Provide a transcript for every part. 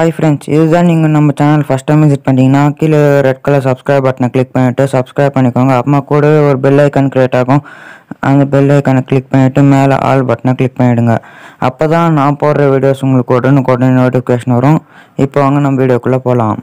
Hi friends இதுதான் நீங்கள் நம்ம சேனல் ஃபஸ்ட் டைம் விசிட் பண்ணிட்டீங்கன்னா கீழே ரெட் கலர் சப்ஸ்கிரைப் பட்டனை கிளிக் பண்ணிவிட்டு சப்ஸ்கிரைப் பண்ணிக்கோங்க. அப்புறமா கூட ஒரு பெல் ஐக்கன் க்ரியேட் ஆகும். அந்த பெல் ஐக்கனை கிளிக் பண்ணிவிட்டு மேலே ஆல் பட்டனை கிளிக் பண்ணிவிடுங்க அப்போ தான் நான் போடுற வீடியோஸ் உங்களுக்கு உடனுக்குடனே நோட்டிஃபிகேஷன் வரும். இப்போ வாங்க நம்ம வீடியோக்குள்ளே போகலாம்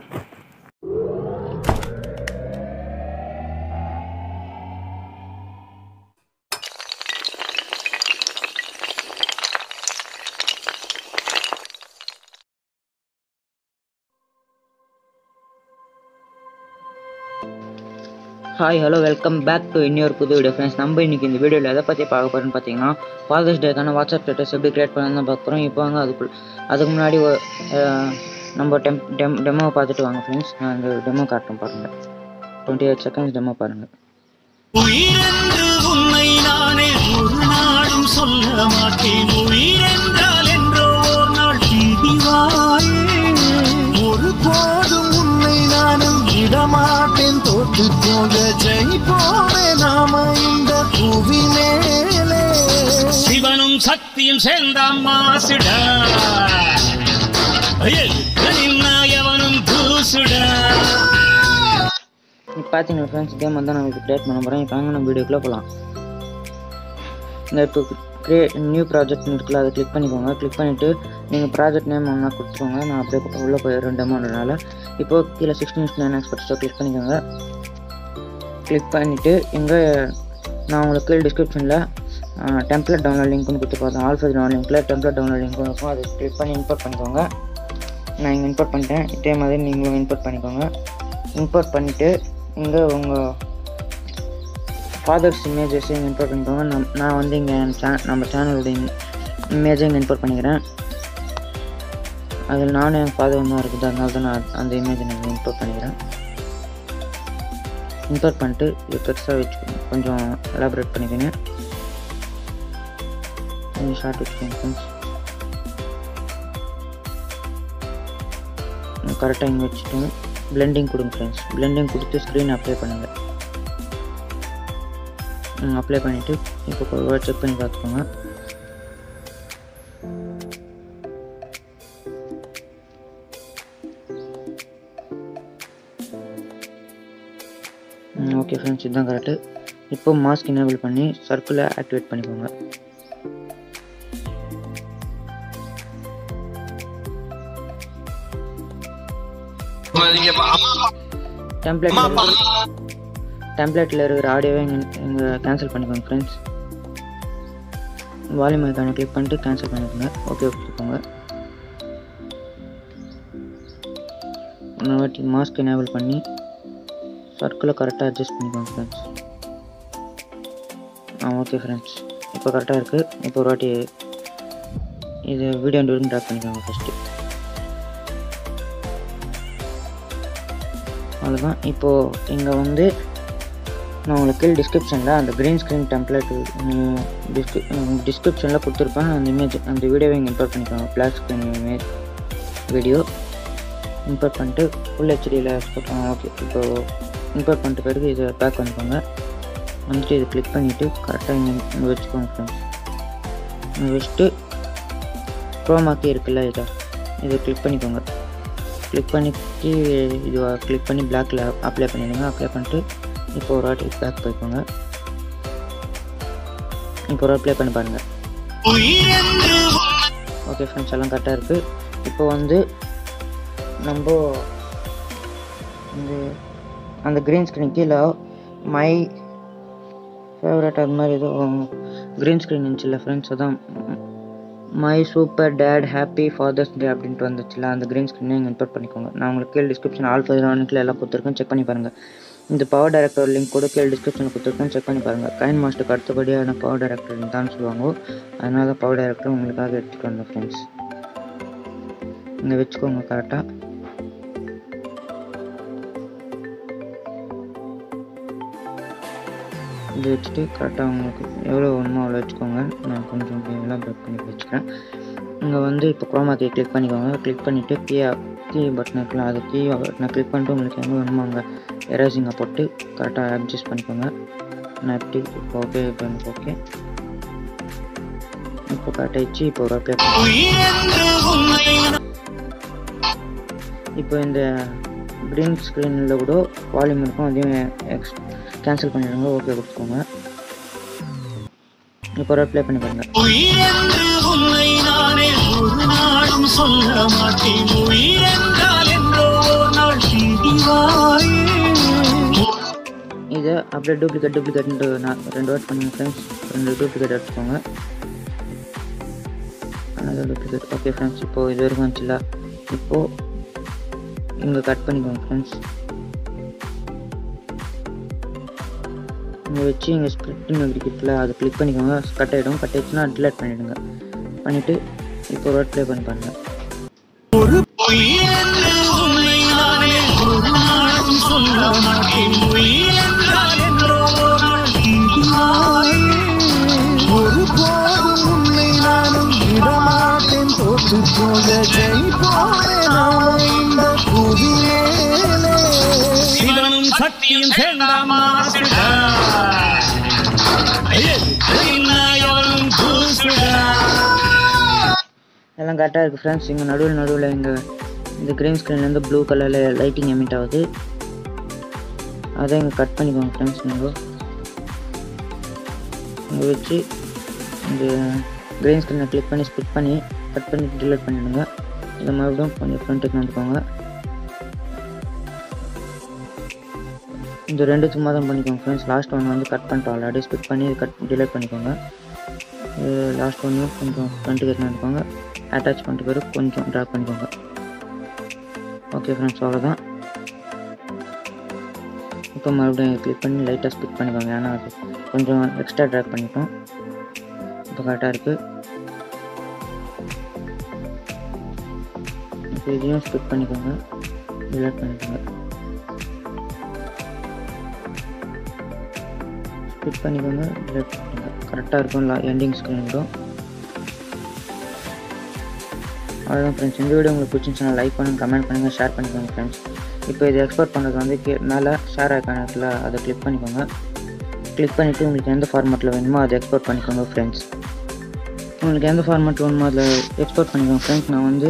hi hello welcome back to இன்னொரு புது வீடியோ ஃப்ரெண்ட்ஸ் நம்ம இன்றைக்கி இந்த வீடியோவில் எதை பற்றி பார்க்க போகிறோம்னு பார்த்தீங்கன்னா ஃபாதர்ஸ் டேக்கான வாட்ஸ்அப் ஸ்டேட்டஸ் எப்படி கிரியேட் பண்ணலாம் பார்க்குறோம் இப்போ வாங்க அதுக்குள் அதுக்கு முன்னாடி நம்ம டெம் டெம் டெமோ பார்த்துட்டு வாங்க ஃப்ரெண்ட்ஸ் நான் இந்த டெமோ காட்டுறேன் பாருங்கள் டுவெண்ட்டி எயிட் செகண்ட்ஸ் டெமோ பாருங்கள் உயிரென்று உன்னை நானே ஒரு நாளும் சொல்ல மாட்டேன். உயிரென்று தோற்று போக ஜெயிப்போமே நாம இந்த புவி மேலே சிவனும் சக்தியும் சேர்ந்த மாசுடா எவனும் இப்போ ஃப்ரெண்ட்ஸ் மாதிரி தான் நான் கிரியேட் பண்ண போகிறேன் இப்போ வாங்க நம்ம வீடியோக்குள்ளே போகலாம் இந்த இப்போ கிரியேட் நியூ ப்ராஜெக்ட்னு இருக்குல்ல அதை கிளிக் பண்ணிக்கோங்க. கிளிக் பண்ணிவிட்டு நீங்கள் ப்ராஜெக்ட் நேம் ஒன்றா கொடுத்துக்கோங்க. நான் அப்படியே உள்ளே போயிடுறேன் டெமோன்றனால இப்போ கீழே சிக்ஸ்டீன் நைன் எக்ஸ்பர்ட்ஸோ கிளிக் பண்ணிக்கோங்க. கிளிக் பண்ணிவிட்டு இங்கே நான் உங்களுக்கு டிஸ்கிரிப்ஷனில் டெம்ப்ளேட் டவுன்லோட் லிங்க்னு கொடுத்து பார்த்தேன் ஆல்ஃபர் டவுன்லோட் லிங்க்கில் டெம்ப்ளேட் டவுன்லோட் லிங்க்கும் இருக்கும். அதை கிளிக் பண்ணி இம்போர்ட் பண்ணிக்கோங்க. நான் இங்கே இம்போர்ட் பண்ணிட்டேன். இதே மாதிரி நீங்களும் இம்போர்ட் பண்ணிக்கோங்க. இம்போர்ட் பண்ணிவிட்டு இங்கே உங்கள் ஃபாதர்ஸ் இமேஜஸ் இம்போர்ட் பண்ணிக்கோங்க. நம் நான் வந்து இங்கே என் சே நம்ம சேனலுடைய இமேஜை இங்கே இம்போர்ட் பண்ணிக்கிறேன். அதில் நானும் என் ஃபாதர் தான் இருக்குது. அதனால தான் நான் அந்த இமேஜை நான் இம்போர்ட் பண்ணிக்கிறேன். இம்போர்ட் பண்ணிட்டு இது பெருசாக வச்சு கொஞ்சம் எலாபரேட் பண்ணிக்கோங்க. கொஞ்சம் ஷார்ட் வச்சுக்கோங்க ஃப்ரெண்ட்ஸ் கரெக்டாக இங்கே வச்சுட்டு பிளெண்டிங் கொடுங்க ஃப்ரெண்ட்ஸ் பிளெண்டிங் கொடுத்து ஸ்க்ரீன் அப்ளை பண்ணுங்கள் அப்ளை பண்ணிவிட்டு இப்போ செக் பண்ணி பார்த்துக்கோங்க. ஃப்ரெண்ட்ஸ் இதுதான் கரெக்டு இப்போ மாஸ்க் எனேபிள் பண்ணி சர்க்கிளை ஆக்டிவேட் பண்ணிக்கோங்க. டெம்ப்ளேட் டெம்ப்ளேட்டில் இருக்கிற ஆடியோவை இங்கே கேன்சல் பண்ணிக்கோங்க ஃப்ரெண்ட்ஸ் வால்யூம் ஐக்கானை கிளிக் பண்ணிட்டு கேன்சல் பண்ணிக்கோங்க. ஓகே கொடுத்துக்கோங்க மாஸ்க் எனேபிள் பண்ணி சர்க்கிளை கரெக்டாக அட்ஜஸ்ட் பண்ணிக்கோங்க ஃப்ரெண்ட்ஸ் ஆ ஓகே ஃப்ரெண்ட்ஸ் இப்போ கரெக்டாக இருக்குது இப்போ ஒரு வாட்டி இது வீடியோ வரைக்கும் ட்ராக் பண்ணிக்கோங்க ஃபஸ்ட்டு அவ்வளோதான் இப்போது இங்கே வந்து நான் உங்களுக்கு டிஸ்கிரிப்ஷனில் அந்த க்ரீன் ஸ்க்ரீன் டெம்ப்ளேட் டிஸ்கிரி டிஸ்கிரிப்ஷனில் கொடுத்துருப்பேன். அந்த இமேஜ் அந்த வீடியோவை இங்கே இம்போர்ட் பண்ணிக்கோங்க. Black screen image video import பண்ணிட்டு ஃபுல் ஹெச்டியில் ஓகே இப்போது இம்போர்ட் பண்ணிட்ட பிறகு இதை பேக் பண்ணிக்கோங்க வந்துட்டு இதை கிளிக் பண்ணிவிட்டு கரெக்டாக இங்கே வச்சுக்கோங்க ஃப்ரெண்ட்ஸ் இங்கே வச்சுட்டு ப்ரோமாக்கே இருக்குல்ல இதை. இதை கிளிக் பண்ணிக்கோங்க. கிளிக் பண்ணிட்டு இது கிளிக் பண்ணி பிளாக்ல அப்ளை பண்ணிடுங்க. அப்ளை பண்ணிட்டு இப்போ ஒரு வாட்டி பேக் போய்க்கோங்க. இப்போ ஒரு அப்ளை பண்ணி பாருங்கள் ஓகே ஃப்ரெண்ட்ஸ் எல்லாம் கரெக்டாக இருக்குது இப்போ வந்து நம்ம இந்த அந்த க்ரீன் ஸ்க்ரீன் கீழே மை ஃபேவரட் அது மாதிரி ஏதோ க்ரீன் ஸ்க்ரீன் இருந்துச்சுல்ல ஃப்ரெண்ட்ஸ் அதான். My super dad happy father's day அப்படின்ட்டு வந்துச்சுல அந்த க்ரீன் ஸ்க்ரீனை நீங்கள் இம்போர்ட் பண்ணிக்கோங்க. நான் உங்களுக்கு கீழே டிஸ்கிரிப்ஷன் ஆல் பதினொன்றுக்கில் எல்லாம் கொடுத்துருக்கேன் செக் பண்ணி பாருங்கள் இந்த பவர் டேரக்டர் லிங்க் கூட கீழே டிஸ்கிரிப்ஷனில் கொடுத்துருக்கேன் செக் பண்ணி பாருங்கள் கைன் மாஸ்டருக்கு அடுத்தபடியான பவர் டேரக்டர் தான் சொல்லுவாங்க. அதனால தான் பவர் டேரக்டர் உங்களுக்காக எடுத்துகிட்டு வந்தேன் ஃப்ரெண்ட்ஸ் இங்கே வச்சுக்கோங்க கரெக்டாக இது வச்சுட்டு கரெக்டாக உங்களுக்கு எவ்வளோ வேணுமோ அவ்வளோ வச்சுக்கோங்க நான் கொஞ்சம் எல்லாம் பேக் பண்ணி வச்சுக்கிறேன். இங்கே வந்து இப்போ குரோமா கிளிக் பண்ணிக்கோங்க. கிளிக் பண்ணிவிட்டு கீ கீ பட்டன் இருக்கலாம். அது கீ பட்டனை கிளிக் பண்ணிட்டு உங்களுக்கு எங்கே வேணுமோ அங்கே எரேசிங்கை போட்டு கரெக்டாக அட்ஜஸ்ட் பண்ணிக்கோங்க. நான் எப்படி இப்போ ஓகே இப்போ எனக்கு ஓகே இப்போ கரெக்டாகிடுச்சு இப்போ ஒரு இப்போ இந்த க்ரீன் ஸ்க்ரீனில் கூட வால்யூம் இருக்கும். அதையும் எக்ஸ் கேன்சல் பண்ணிடுங்க. ஓகே கொடுத்துக்கோங்க. இப்போ ஒரு ப்ளே பண்ணி பாருங்க. இதை அப்படியே டூப்ளிகேட் டூப்ளிகேட் ரெண்டு வாட் பண்ணுங்க ஃப்ரெண்ட்ஸ் ரெண்டு டூப்ளிகேட் எடுத்துக்கோங்க. another டூப்ளிகேட் ஓகே ஃப்ரெண்ட்ஸ் இப்போது இது வரைக்கும் வந்துச்சுல இப்போது இங்கே கட் பண்ணிக்கோங்க ஃப்ரெண்ட்ஸ் இங்கே வச்சு இங்கே ஸ்ப்ளிட்டிங் இருக்குல்ல அதை கிளிக் பண்ணிக்கோங்க. கட் ஆகிடும் கட் ஆயிடுச்சுன்னா டிலேட் பண்ணிவிடுங்க பண்ணிவிட்டு இப்போ ஒரு ப்ளே பண்ணி பாருங்க. ஒரு உயிரென்று உன்னை எல்லாம் கரெக்டாக இருக்குது ஃப்ரெண்ட்ஸ் இங்கே நடுவில் நடுவில் இங்கே இந்த க்ரீன் ஸ்க்ரீன்லேருந்து ப்ளூ கலரில் லைட்டிங் எமிட் ஆகுது. அதை இங்கே கட் பண்ணிக்கோங்க ஃப்ரெண்ட்ஸ் நீங்கள் இங்கே வச்சு இந்த க்ரீன் ஸ்க்ரீனை கிளிக் பண்ணி ஸ்பிட் பண்ணி கட் பண்ணி டிலீட் பண்ணிவிடுங்க இதை மறுபடியும் கொஞ்சம் ஃப்ரண்ட்டுக்கு வந்துக்கோங்க. இந்த ரெண்டு சும்மா தான் பண்ணிக்கோங்க ஃப்ரெண்ட்ஸ் லாஸ்ட் ஒன் வந்து கட் பண்ணிட்டோம் ஆல்ரெடி ஸ்பிட் பண்ணி கட் டிலேட் பண்ணிக்கோங்க. லாஸ்ட் ஒன்றையும் கொஞ்சம் ஃப்ரண்ட்டுக்கு எடுத்துன்னு வந்துக்கோங்க அட்டாச் பண்ணிட்டு பிறகு கொஞ்சம் ட்ரா பண்ணிக்கோங்க. ஓகே ஃப்ரெண்ட்ஸ் அவ்வளோதான் இப்போ மறுபடியும் கிளிக் பண்ணி லைட்டாக ஸ்பிக் பண்ணிக்கோங்க. ஏன்னா அது கொஞ்சம் எக்ஸ்ட்ரா ட்ராக் பண்ணிட்டோம். இப்போ கரெக்டாக இருக்குது இப்போ இதையும் ஸ்பிக் பண்ணிக்கோங்க. டிலேட் பண்ணிக்கோங்க. ஸ்பிக் பண்ணிக்கோங்க. டிலேட் பண்ணிக்கோங்க. கரெக்டாக இருக்கும் எண்டிங் ஸ்க்ரீன் கூட அவ்வளோதான் ஃப்ரெண்ட்ஸ் இந்த வீடியோ உங்களுக்கு பிடிச்சிருந்துச்சுன்னா லைக் பண்ணுங்கள் கமெண்ட் பண்ணுங்கள் ஷேர் பண்ணிக்கோங்க ஃப்ரெண்ட்ஸ் இப்போ இது எக்ஸ்போர்ட் பண்ணுறது வந்து கீ மேலே ஷேர் ஐக்கான் இருக்குல்ல அதை கிளிக் பண்ணிக்கோங்க. கிளிக் பண்ணிவிட்டு உங்களுக்கு எந்த ஃபார்மேட்டில் வேணுமோ அதை எக்ஸ்போர்ட் பண்ணிக்கோங்க ஃப்ரெண்ட்ஸ் உங்களுக்கு எந்த ஃபார்மேட் வேணுமோ அதில் எக்ஸ்போர்ட் பண்ணிக்கோங்க ஃப்ரெண்ட்ஸ் நான் வந்து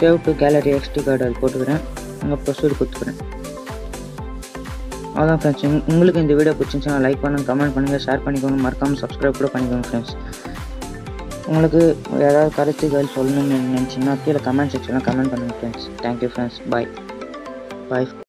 save to gallery SD card அது போட்டுக்கிறேன். அங்கே ப்ரொசீட் கொடுத்துக்கிறேன். அதுதான் ஃப்ரெண்ட்ஸ் உங்களுக்கு இந்த வீடியோ பிடிச்சிருந்துச்சுன்னா லைக் பண்ணுங்கள் கமெண்ட் பண்ணுங்கள் ஷேர் பண்ணிக்கோங்க. மறக்காமல் சப்ஸ்கிரைப் கூட பண்ணிக்கோங்க ஃப்ரெண்ட்ஸ் உங்களுக்கு ஏதாவது கருத்துகள் சொல்லணும்னு நினச்சிங்கன்னா கீழே கமெண்ட் செக்ஷனில் கமெண்ட் பண்ணுங்கள் friends thank you friends bye bye